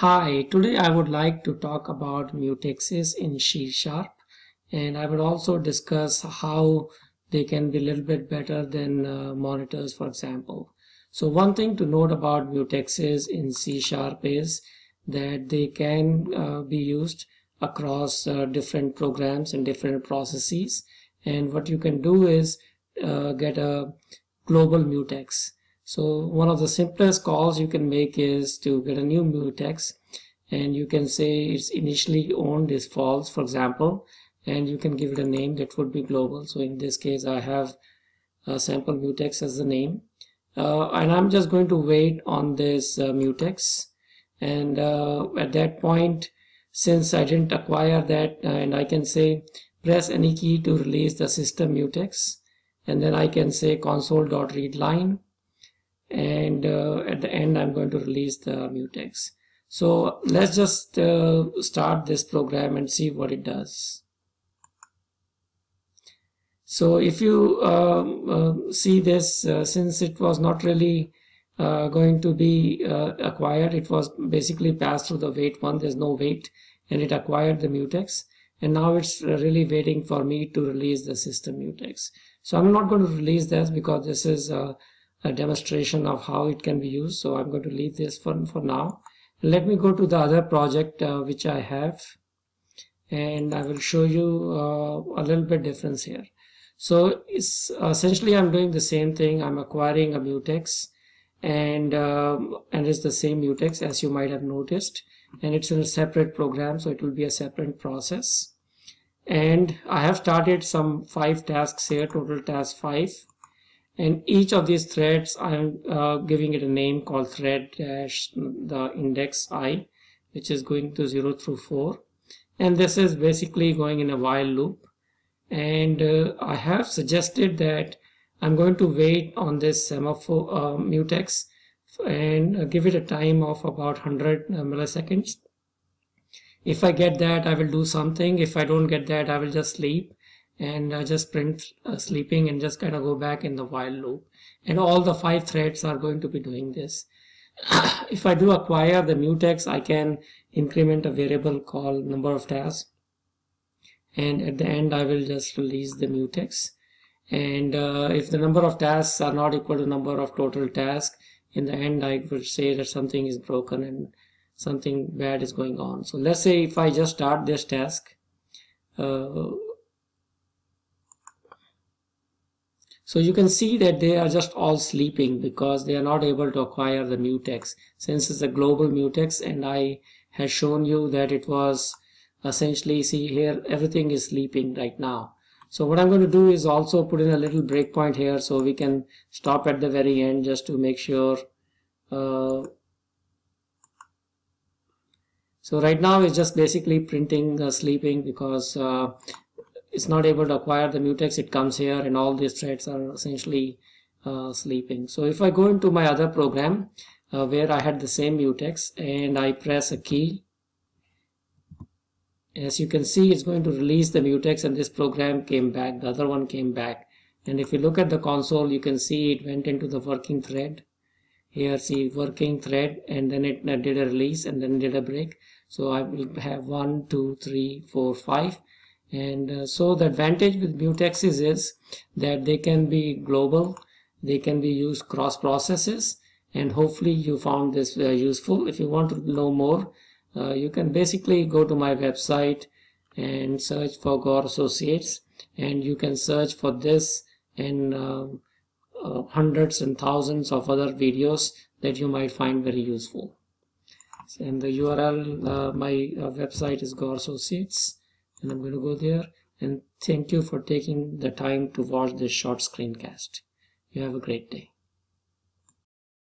Hi, today I would like to talk about mutexes in C Sharp and I would also discuss how they can be a little bit better than uh, monitors for example. So one thing to note about mutexes in C Sharp is that they can uh, be used across uh, different programs and different processes and what you can do is uh, get a global mutex so one of the simplest calls you can make is to get a new mutex and you can say it's initially owned is false for example and you can give it a name that would be global. So in this case I have a sample mutex as the name. Uh, and I'm just going to wait on this uh, mutex. And uh, at that point since I didn't acquire that uh, and I can say press any key to release the system mutex and then I can say console.readline and uh, at the end I'm going to release the mutex. So let's just uh, start this program and see what it does. So if you um, uh, see this, uh, since it was not really uh, going to be uh, acquired, it was basically passed through the wait one, there's no wait, and it acquired the mutex. And now it's really waiting for me to release the system mutex. So I'm not going to release this because this is a demonstration of how it can be used. So I'm going to leave this for, for now. Let me go to the other project uh, which I have and I will show you uh, a little bit difference here. So it's essentially I'm doing the same thing. I'm acquiring a mutex and um, and it's the same mutex as you might have noticed and it's in a separate program so it will be a separate process. And I have started some five tasks here total task five and each of these threads I'm uh, giving it a name called thread dash the index i which is going to 0 through 4 and this is basically going in a while loop. And uh, I have suggested that I'm going to wait on this semaphore uh, mutex and uh, give it a time of about 100 uh, milliseconds. If I get that I will do something. If I don't get that I will just sleep and uh, just print uh, sleeping and just kind of go back in the while loop. And all the five threads are going to be doing this. If I do acquire the mutex I can increment a variable called number of tasks. And at the end I will just release the mutex. And uh, if the number of tasks are not equal to number of total tasks in the end I would say that something is broken and something bad is going on. So let's say if I just start this task uh, So you can see that they are just all sleeping because they are not able to acquire the mutex since it's a global mutex and I had shown you that it was essentially see here everything is sleeping right now. So what I'm going to do is also put in a little breakpoint here so we can stop at the very end just to make sure uh, so right now it's just basically printing uh, sleeping because uh, it's not able to acquire the mutex it comes here and all these threads are essentially uh, sleeping. So if I go into my other program uh, where I had the same mutex and I press a key as you can see it's going to release the mutex and this program came back the other one came back. And if you look at the console you can see it went into the working thread. Here see working thread and then it did a release and then did a break. So I will have one two three four five and uh, so the advantage with mutexes is that they can be global they can be used cross processes and hopefully you found this uh, useful. If you want to know more uh, you can basically go to my website and search for Gaur Associates and you can search for this and um, uh, hundreds and thousands of other videos that you might find very useful. And the URL uh, my uh, website is Gaur Associates and I'm going to go there and thank you for taking the time to watch this short screencast. You have a great day.